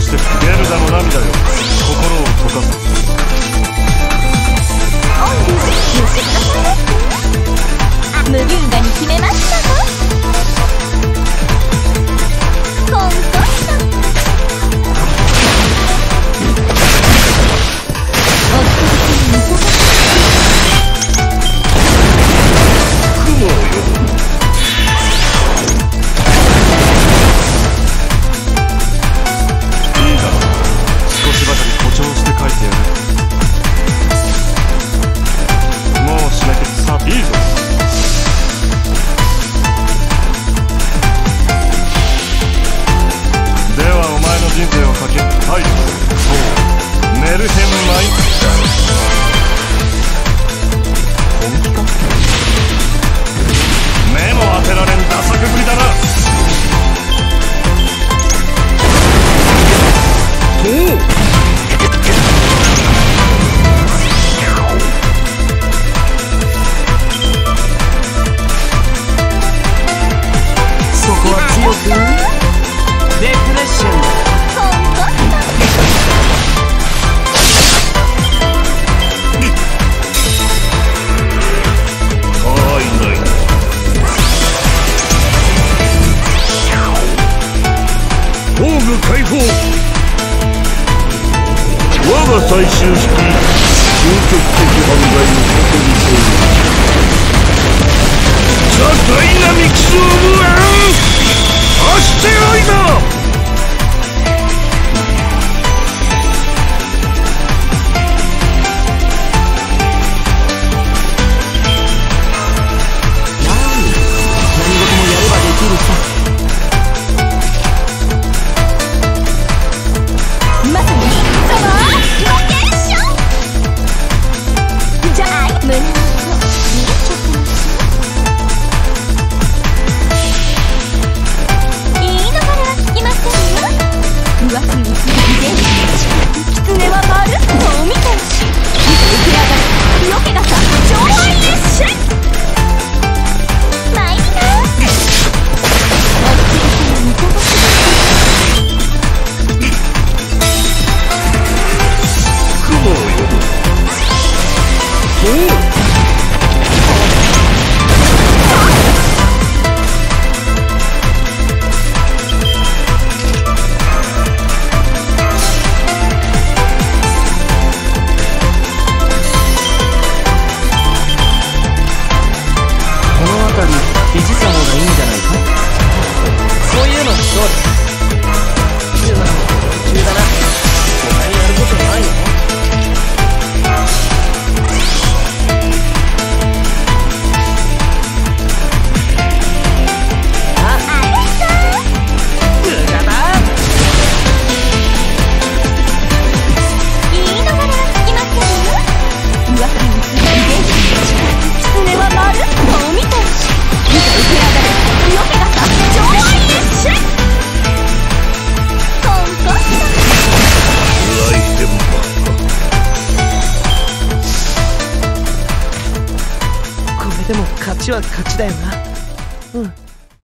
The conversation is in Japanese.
してエルダの涙よ。心を溶かす。人生をかけたい。で解放。我が最終式究極的犯罪を。では勝ちだよな。うん。